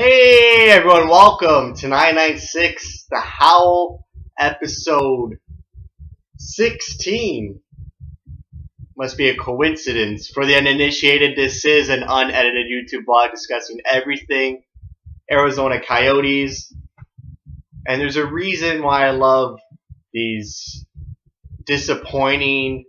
Hey everyone, welcome to 996, the Howl episode 16. Must be a coincidence. For the uninitiated, this is an unedited YouTube blog discussing everything Arizona Coyotes. And there's a reason why I love these disappointing,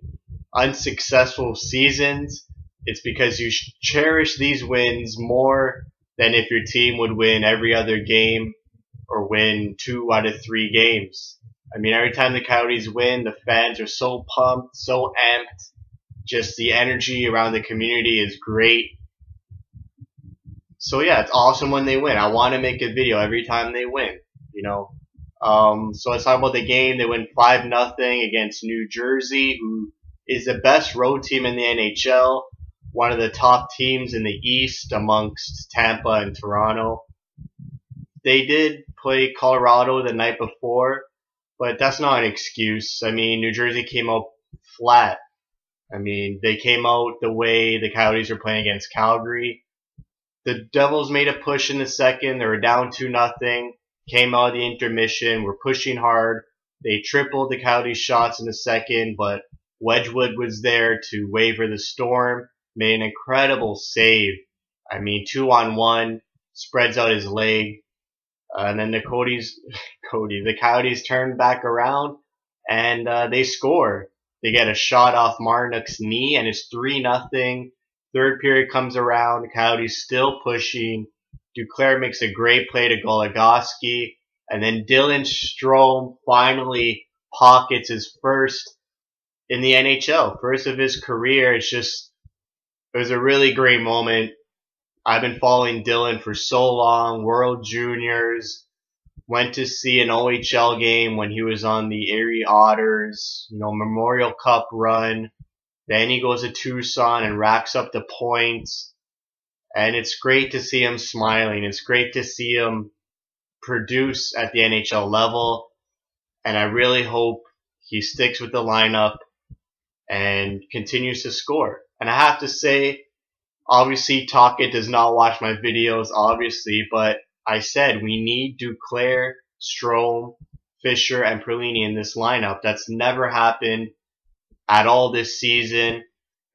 unsuccessful seasons. It's because you cherish these wins more than if your team would win every other game or win two out of three games. I mean, every time the Coyotes win, the fans are so pumped, so amped. Just the energy around the community is great. So yeah, it's awesome when they win. I want to make a video every time they win, you know. Um, so let's talk about the game. They win 5 nothing against New Jersey, who is the best road team in the NHL one of the top teams in the East amongst Tampa and Toronto. They did play Colorado the night before, but that's not an excuse. I mean, New Jersey came out flat. I mean, they came out the way the Coyotes were playing against Calgary. The Devils made a push in the second. They were down 2 nothing. Came out of the intermission. Were pushing hard. They tripled the Coyotes shots in the second, but Wedgewood was there to waver the storm made an incredible save. I mean, two on one, spreads out his leg, uh, and then the Cody's, Cody, the Coyotes turn back around and uh, they score. They get a shot off Martinook's knee, and it's three nothing. Third period comes around, Coyotes still pushing. Duclair makes a great play to Goligoski, and then Dylan Strome finally pockets his first in the NHL, first of his career. It's just it was a really great moment. I've been following Dylan for so long. World Juniors. Went to see an OHL game when he was on the Erie Otters, you know, Memorial Cup run. Then he goes to Tucson and racks up the points. And it's great to see him smiling. It's great to see him produce at the NHL level. And I really hope he sticks with the lineup and continues to score. And I have to say, obviously, Tocchet does not watch my videos, obviously, but I said we need Duclair, Strome, Fischer, and Perlini in this lineup. That's never happened at all this season.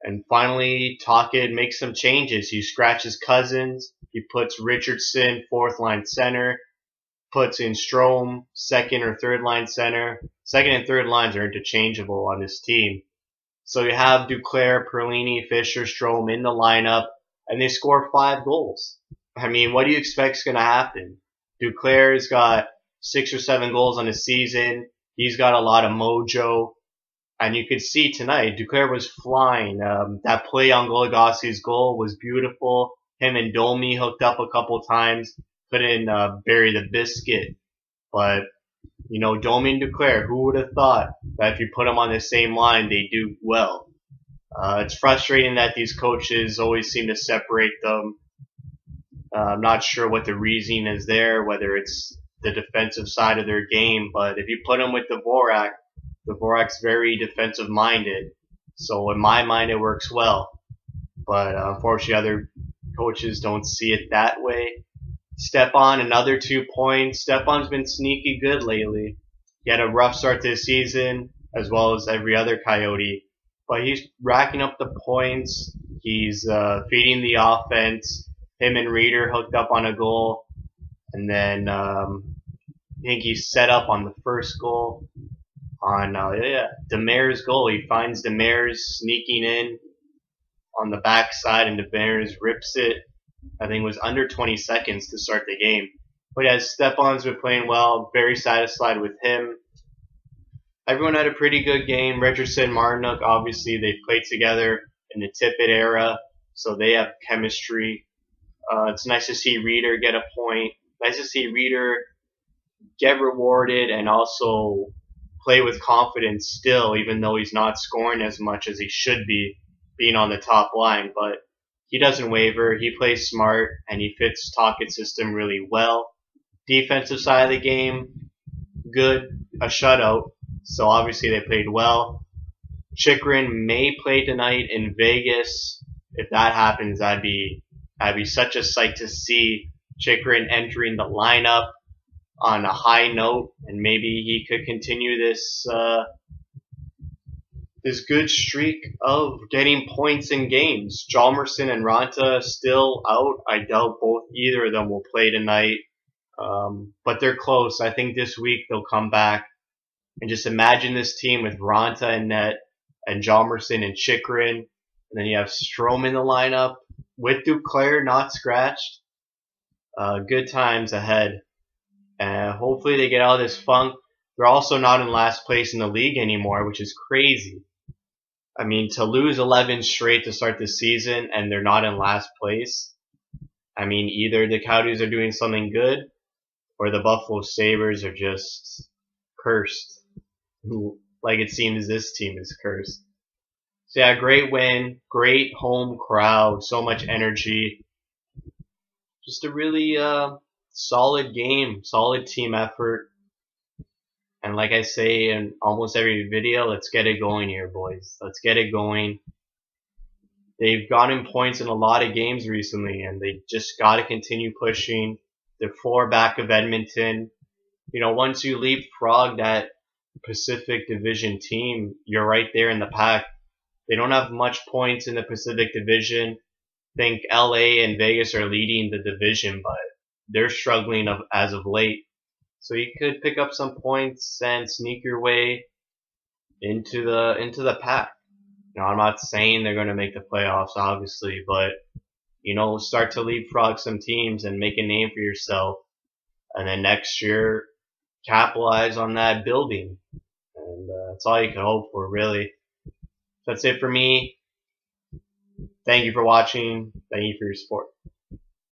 And finally, Tocchet makes some changes. He scratches Cousins. He puts Richardson fourth line center. Puts in Strome second or third line center. Second and third lines are interchangeable on this team. So you have Duclair, Perlini, Fischer, Strome in the lineup, and they score five goals. I mean, what do you expect is going to happen? Duclair's got six or seven goals on the season. He's got a lot of mojo. And you could see tonight, Duclair was flying. Um, that play on Goligoski's goal was beautiful. Him and Domi hooked up a couple times. Couldn't uh, bury the biscuit. But you know, Domi and Duclair, who would have thought that if you put them on the same line, they do well? Uh, it's frustrating that these coaches always seem to separate them. Uh, I'm not sure what the reasoning is there, whether it's the defensive side of their game, but if you put them with Dvorak, Dvorak's very defensive minded. So in my mind, it works well. But unfortunately, other coaches don't see it that way. Stepan, another two points. Stepan's been sneaky good lately. He had a rough start the season, as well as every other Coyote, but he's racking up the points. He's uh, feeding the offense. Him and Rieder hooked up on a goal, and then um, I think he set up on the first goal. On uh, yeah, Demers' goal, he finds Demers sneaking in on the backside, and Demers rips it I think was under 20 seconds to start the game. But yeah, Stepan's been playing well. Very satisfied with him. Everyone had a pretty good game. Richardson, Martinook, obviously they played together in the Tippett era, so they have chemistry. Uh, it's nice to see Rieder get a point. Nice to see Rieder get rewarded and also play with confidence still, even though he's not scoring as much as he should be being on the top line. But he doesn't waver. He plays smart and he fits Tocchet's system really well. Defensive side of the game, good. A shutout. So obviously they played well. Chychrun may play tonight in Vegas. If that happens, that'd be that'd be such a sight to see. Chychrun entering the lineup on a high note, and maybe he could continue this uh, this good streak of getting points in games. Hjalmarsson and Raanta still out. I doubt both either of them will play tonight, um, but they're close. I think this week they'll come back. And just imagine this team with Raanta and net and Hjalmarsson and Chychrun. and then you have Strome in the lineup with Duclair not scratched. Uh, good times ahead. And hopefully they get out of this funk. They're also not in last place in the league anymore, which is crazy. I mean, to lose 11 straight to start the season and they're not in last place. I mean, either the Coyotes are doing something good or the Buffalo Sabres are just cursed. Like it seems this team is cursed. So yeah, great win, great home crowd, so much energy. Just a really uh, solid game, solid team effort. And like I say in almost every video, let's get it going here, boys. Let's get it going. They've gotten points in a lot of games recently, and they just got to continue pushing. They're four back of Edmonton. You know, once you leapfrog that Pacific Division team, you're right there in the pack. They don't have much points in the Pacific Division. I think LA and Vegas are leading the division, but they're struggling as of late. So you could pick up some points and sneak your way into the into the pack. Now I'm not saying they're going to make the playoffs, obviously, but you know, start to leapfrog some teams and make a name for yourself, and then next year capitalize on that building, and uh, that's all you can hope for, really. That's it for me. Thank you for watching. Thank you for your support.